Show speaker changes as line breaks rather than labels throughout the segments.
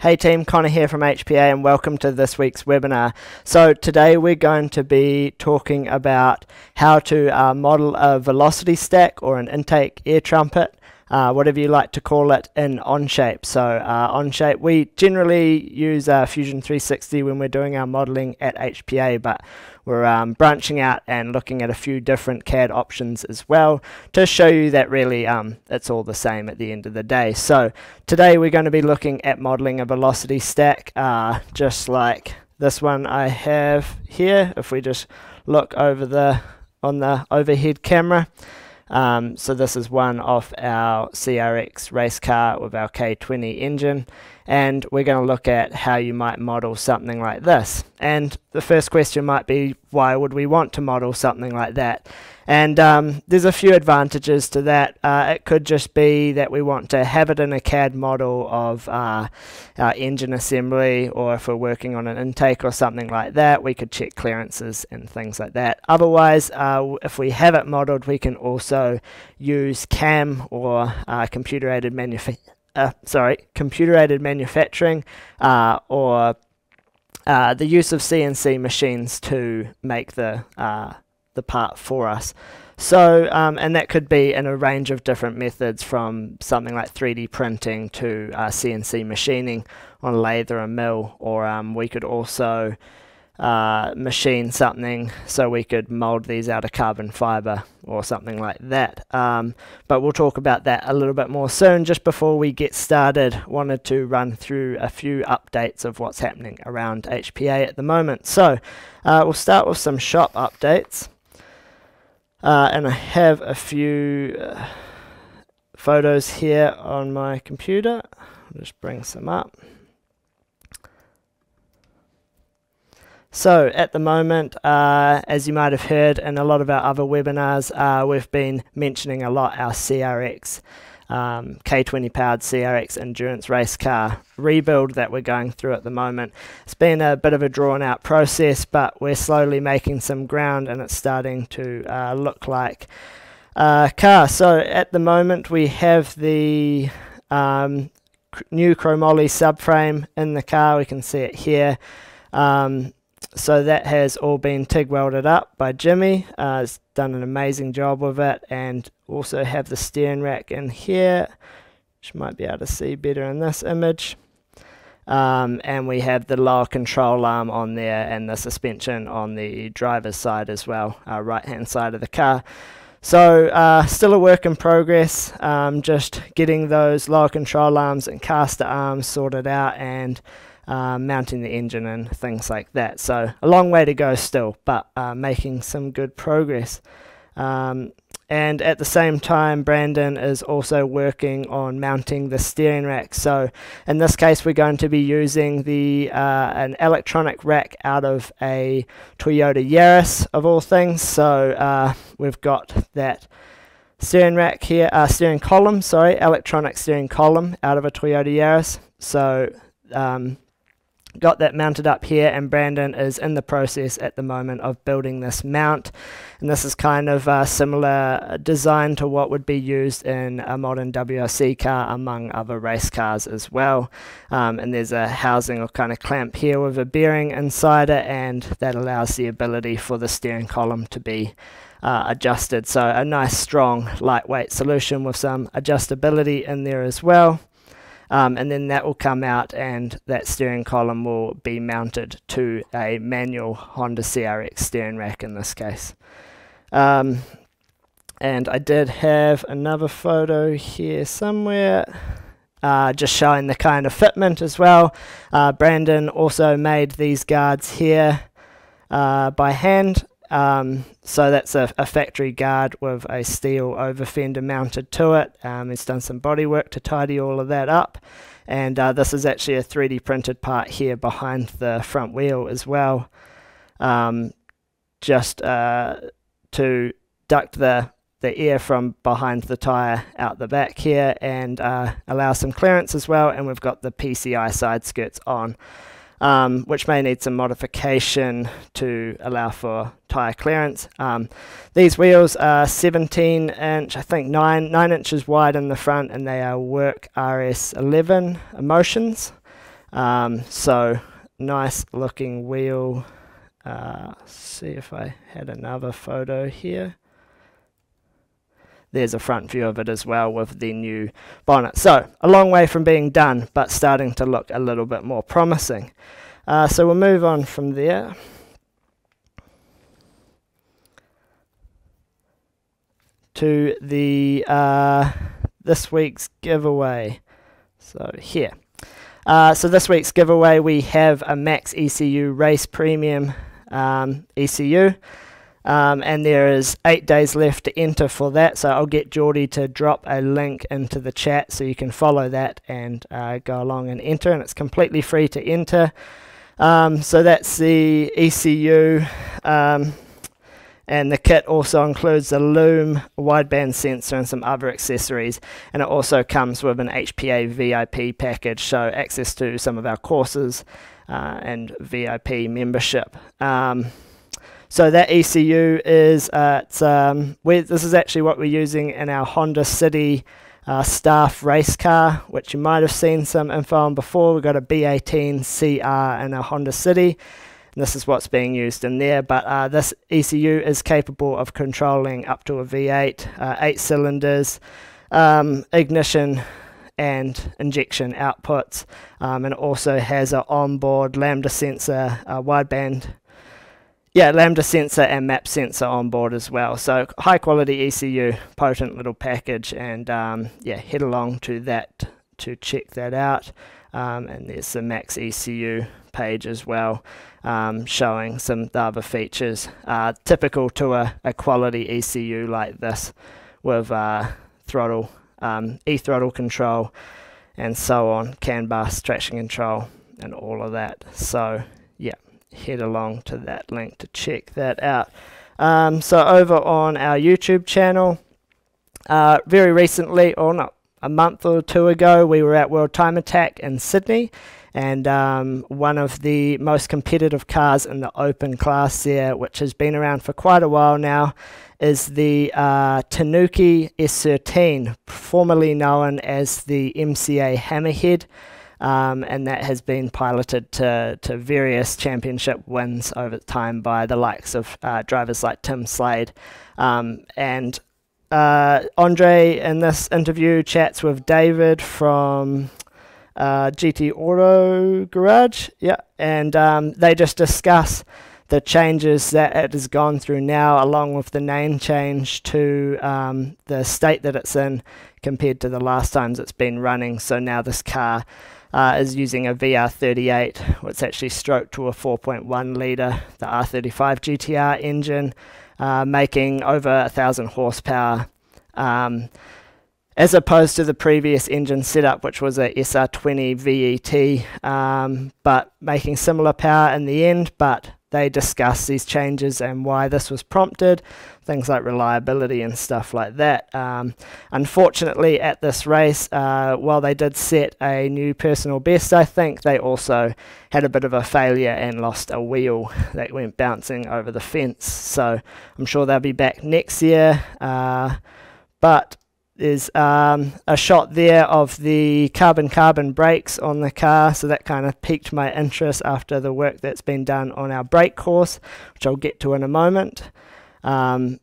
Hey team, Connor here from HPA and welcome to this week's webinar. So today we're going to be talking about how to uh, model a velocity stack or an intake air trumpet uh, whatever you like to call it, in Onshape. So uh, Onshape, we generally use uh, Fusion 360 when we're doing our modeling at HPA, but we're um, branching out and looking at a few different CAD options as well to show you that really um, it's all the same at the end of the day. So today we're going to be looking at modeling a velocity stack, uh, just like this one I have here. If we just look over the on the overhead camera. Um, so this is one of our CRX race car with our K20 engine and we're going to look at how you might model something like this. And the first question might be why would we want to model something like that? And um, there's a few advantages to that. Uh, it could just be that we want to have it in a CAD model of uh, our engine assembly, or if we're working on an intake or something like that, we could check clearances and things like that. Otherwise, uh, if we have it modeled, we can also use CAM or uh, computer aided manufacturing. Uh, sorry, computer aided manufacturing uh, or uh, the use of CNC machines to make the uh, the part for us. So, um, and that could be in a range of different methods from something like 3D printing to uh, CNC machining on a lathe or a mill, or um, we could also uh, machine something so we could mold these out of carbon fiber or something like that. Um, but we'll talk about that a little bit more soon. Just before we get started, wanted to run through a few updates of what's happening around HPA at the moment. So uh, we'll start with some shop updates. Uh, and I have a few uh, photos here on my computer. I'll just bring some up. So at the moment, uh, as you might have heard in a lot of our other webinars, uh, we've been mentioning a lot our CRX um, K20 powered CRX endurance race car rebuild that we're going through at the moment. It's been a bit of a drawn out process, but we're slowly making some ground and it's starting to uh, look like a car. So at the moment, we have the um, new chromoly subframe in the car. We can see it here. Um, so that has all been TIG welded up by Jimmy. Uh, he's done an amazing job with it and also have the steering rack in here, which might be able to see better in this image. Um, and we have the lower control arm on there and the suspension on the driver's side as well, uh, right hand side of the car. So uh, still a work in progress, um, just getting those lower control arms and caster arms sorted out and uh, mounting the engine and things like that. So a long way to go still, but uh, making some good progress. Um, and at the same time, Brandon is also working on mounting the steering rack. So in this case, we're going to be using the uh, an electronic rack out of a Toyota Yaris of all things. So uh, we've got that steering rack here, uh, steering column, sorry, electronic steering column out of a Toyota Yaris. So um, got that mounted up here and Brandon is in the process at the moment of building this mount. And this is kind of a similar design to what would be used in a modern WRC car among other race cars as well. Um, and there's a housing or kind of clamp here with a bearing inside it and that allows the ability for the steering column to be uh, adjusted. So a nice strong lightweight solution with some adjustability in there as well um, and then that will come out and that steering column will be mounted to a manual Honda CRX steering rack in this case. Um, and I did have another photo here somewhere. Uh, just showing the kind of fitment as well. Uh, Brandon also made these guards here uh, by hand um, so that's a, a, factory guard with a steel over fender mounted to it. Um, he's done some body work to tidy all of that up. And uh, this is actually a 3D printed part here behind the front wheel as well. Um, just uh, to duct the, the air from behind the tyre out the back here and uh, allow some clearance as well. And we've got the PCI side skirts on um, which may need some modification to allow for tyre clearance. Um, these wheels are 17 inch, I think 9, 9 inches wide in the front, and they are Work RS11 Emotions. Um, so nice looking wheel. Uh, see if I had another photo here. There's a front view of it as well with the new bonnet. So a long way from being done, but starting to look a little bit more promising. Uh, so we'll move on from there. To the uh, this week's giveaway. So here. Uh, so this week's giveaway we have a MaxxECU Race Premium um, ECU. Um, and there is eight days left to enter for that. So I'll get Geordie to drop a link into the chat so you can follow that and uh, go along and enter. And it's completely free to enter. Um, so that's the ECU. Um, and the kit also includes a loom, wideband sensor, and some other accessories. And it also comes with an HPA VIP package, so access to some of our courses uh, and VIP membership. Um, so that ECU is uh, um, this is actually what we're using in our Honda City uh, staff race car, which you might have seen some info on before. We've got a B18 CR in our Honda City And this is what's being used in there. But uh, this ECU is capable of controlling up to a V8, uh, eight cylinders, um, ignition and injection outputs, um, and it also has an onboard lambda sensor, uh, wideband. Yeah, lambda sensor and map sensor on board as well. So high quality ECU, potent little package, and um, yeah, head along to that to check that out. Um, and there's the MaxxECU page as well, um, showing some other features uh, typical to a, a, quality ECU like this, with uh, throttle, um, e-throttle control, and so on, CAN bus, traction control, and all of that. So head along to that link to check that out. Um, so over on our YouTube channel, uh, very recently, or not a month or two ago, we were at World Time Attack in Sydney, and um, one of the most competitive cars in the open class there, which has been around for quite a while now, is the uh, Tanuki S13, formerly known as the MCA Hammerhead. Um, and that has been piloted to, to various championship wins over time by the likes of uh, drivers like Tim Slade. Um, and uh, Andre in this interview chats with David from uh, GT Auto Garage. Yeah, and um, they just discuss the changes that it has gone through now, along with the name change to um, the state that it's in compared to the last times it's been running. So now this car uh, is using a VR38, which actually stroked to a 4.1 litre, the R35 GTR engine uh, making over a thousand horsepower. Um, as opposed to the previous engine setup, which was a SR20 VET, um, but making similar power in the end. But they discuss these changes and why this was prompted, things like reliability and stuff like that. Um, unfortunately, at this race, uh, while they did set a new personal best, I think they also had a bit of a failure and lost a wheel that went bouncing over the fence. So I'm sure they'll be back next year. Uh, but there's um, a shot there of the carbon carbon brakes on the car, so that kind of piqued my interest after the work that's been done on our brake course, which I'll get to in a moment. Um,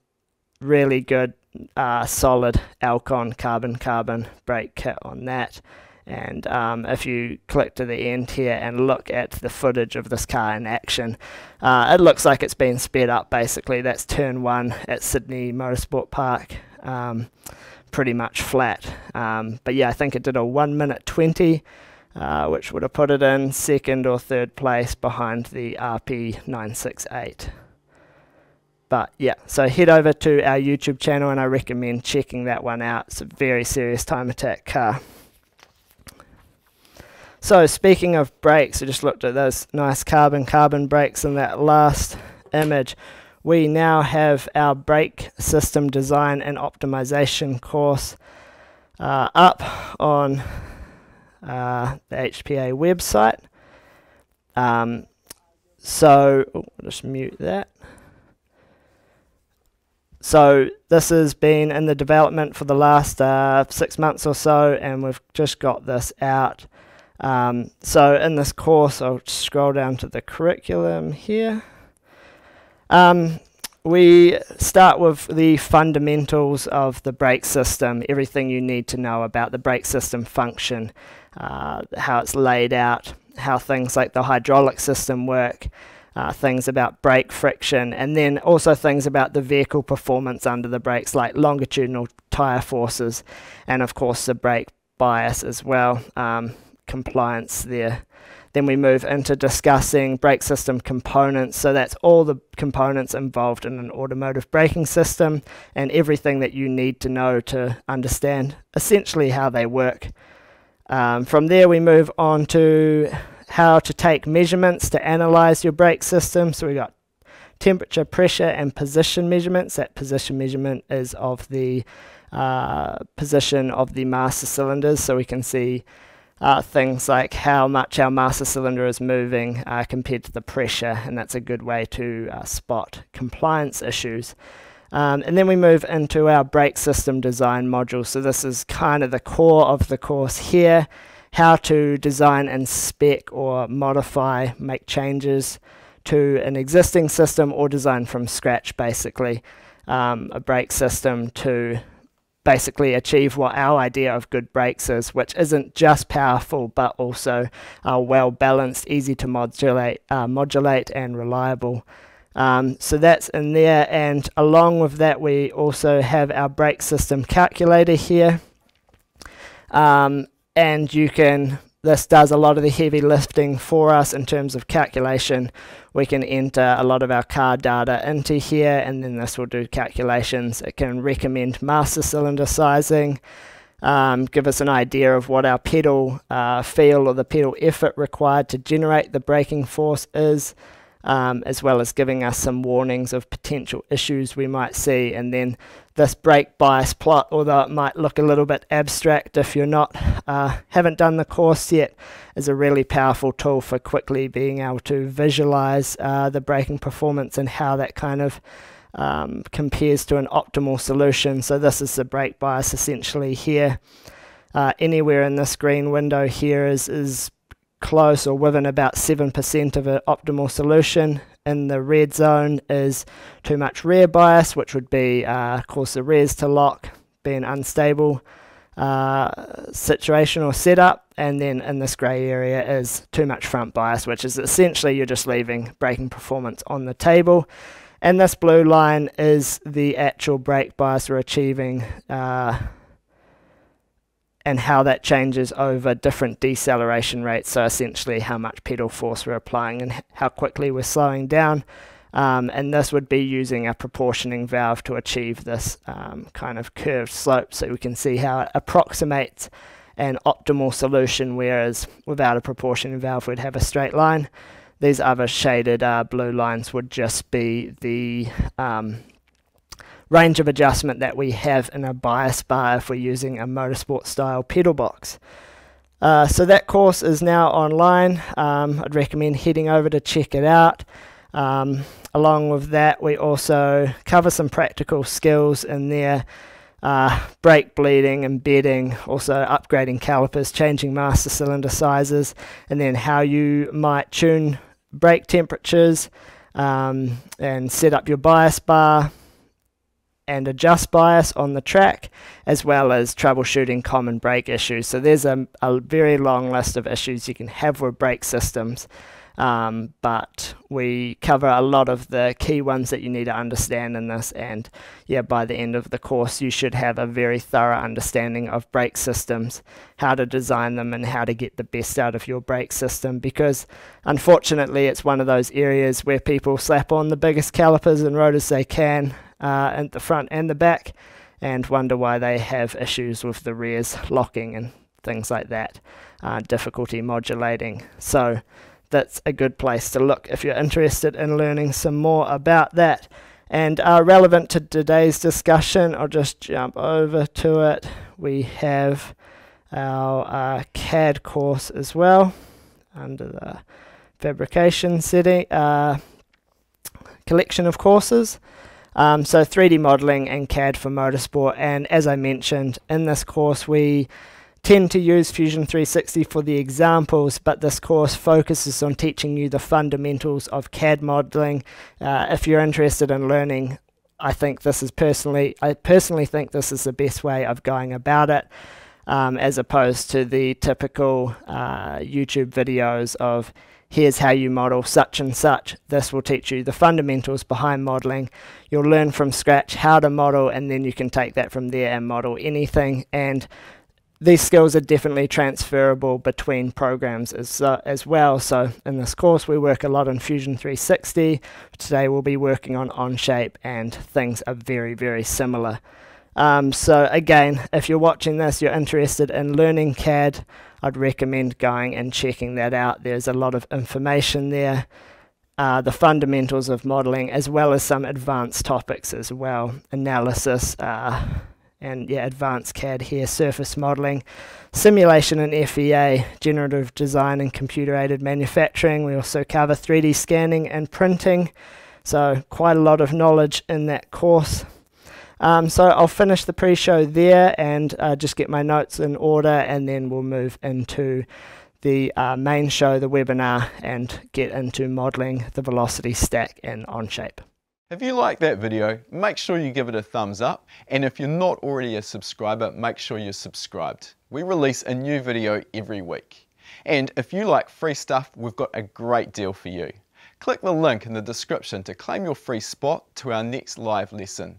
really good, uh, solid Alcon carbon carbon brake kit on that. And um, if you click to the end here and look at the footage of this car in action, uh, it looks like it's been sped up basically. That's turn one at Sydney Motorsport Park. Um, pretty much flat. Um, but yeah, I think it did a 1 minute 20, uh, which would have put it in second or third place behind the RP968. But yeah, so head over to our YouTube channel and I recommend checking that one out. It's a very serious time attack car. So speaking of brakes, I just looked at those nice carbon carbon brakes in that last image we now have our brake system design and optimization course uh, up on uh, the HPA website. Um, so, oh, just mute that. So this has been in the development for the last uh, six months or so, and we've just got this out Um, so in this course, I'll scroll down to the curriculum here. Um, we start with the fundamentals of the brake system, everything you need to know about the brake system function, uh, how it's laid out, how things like the hydraulic system work, uh, things about brake friction, and then also things about the vehicle performance under the brakes, like longitudinal tire forces, and of course the brake bias as well. Um, compliance there. Then we move into discussing brake system components. So that's all the components involved in an automotive braking system and everything that you need to know to understand essentially how they work. Um, from there, we move on to how to take measurements to analyze your brake system. So we've got temperature, pressure, and position measurements. That position measurement is of the uh, position of the master cylinders, so we can see uh, things like how much our master cylinder is moving uh, compared to the pressure, and that's a good way to uh, spot compliance issues. Um, and then we move into our brake system design module. So this is kind of the core of the course here, how to design and spec or modify, make changes to an existing system or design from scratch basically um, a brake system to basically achieve what our idea of good brakes is, which isn't just powerful but also uh, well balanced, easy to modulate, uh, modulate and reliable. Um, so that's in there, and along with that, we also have our brake system calculator here. Um, and you can this does a lot of the heavy lifting for us in terms of calculation. We can enter a lot of our car data into here and then this will do calculations. It can recommend master cylinder sizing, um, give us an idea of what our pedal uh, feel or the pedal effort required to generate the braking force is um, as well as giving us some warnings of potential issues we might see. And then this brake bias plot, although it might look a little bit abstract if you're not uh, haven't done the course yet, is a really powerful tool for quickly being able to visualize uh, the braking performance and how that kind of um, compares to an optimal solution. So this is the brake bias essentially here. Uh, anywhere in this green window here is, is close or within about 7% of an optimal solution. In the red zone is too much rear bias, which would be uh, cause the rears to lock, be an unstable uh, situation or setup. And then in this grey area is too much front bias, which is essentially you're just leaving braking performance on the table. And this blue line is the actual brake bias we're achieving uh, and how that changes over different deceleration rates. So essentially how much pedal force we're applying and how quickly we're slowing down. Um, and this would be using a proportioning valve to achieve this um, kind of curved slope so we can see how it approximates an optimal solution, whereas without a proportioning valve we'd have a straight line. These other shaded uh, blue lines would just be the um, range of adjustment that we have in a bias bar if we're using a motorsport style pedal box. Uh, so that course is now online. Um, I'd recommend heading over to check it out. Um, along with that, we also cover some practical skills in there. Uh, brake bleeding, embedding, also upgrading calipers, changing master cylinder sizes, and then how you might tune brake temperatures um, and set up your bias bar, and adjust bias on the track, as well as troubleshooting common brake issues. So there's a, a very long list of issues you can have with brake systems, um, but we cover a lot of the key ones that you need to understand in this. And yeah, by the end of the course, you should have a very thorough understanding of brake systems, how to design them, and how to get the best out of your brake system. Because unfortunately, it's one of those areas where people slap on the biggest calipers and rotors they can uh, at the front and the back and wonder why they have issues with the rears locking and things like that, uh, difficulty modulating. So that's a good place to look if you're interested in learning some more about that. And uh, relevant to today's discussion, I'll just jump over to it. We have our uh, CAD course as well under the fabrication setting uh, collection of courses. Um, so 3D modeling and CAD for motorsport. And as I mentioned, in this course, we tend to use Fusion 360 for the examples, but this course focuses on teaching you the fundamentals of CAD modeling. Uh, if you're interested in learning, I think this is personally, I personally think this is the best way of going about it. Um, as opposed to the typical uh, YouTube videos of here's how you model such and such. This will teach you the fundamentals behind modeling. You'll learn from scratch how to model, and then you can take that from there and model anything. And these skills are definitely transferable between programs as, uh, as well. So in this course, we work a lot on Fusion 360. Today, we'll be working on Onshape, and things are very, very similar. Um, so again, if you're watching this, you're interested in learning CAD, I'd recommend going and checking that out. There's a lot of information there, uh, the fundamentals of modeling, as well as some advanced topics as well, analysis, uh, and yeah, advanced CAD here, surface modeling, simulation and FEA, generative design and computer aided manufacturing. We also cover 3D scanning and printing. So quite a lot of knowledge in that course. Um, so I'll finish the pre-show there and uh, just get my notes in order and then we'll move into the uh, main show, the webinar, and get into modeling the velocity stack in Onshape.
If you like that video, make sure you give it a thumbs up. And if you're not already a subscriber, make sure you're subscribed. We release a new video every week. And if you like free stuff, we've got a great deal for you. Click the link in the description to claim your free spot to our next live lesson.